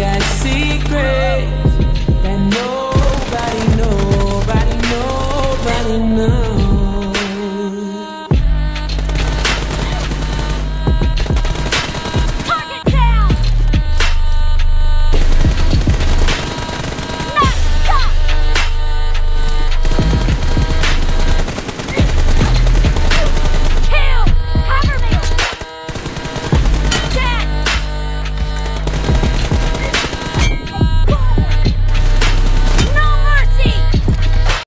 got secrets that nobody, nobody, nobody knows.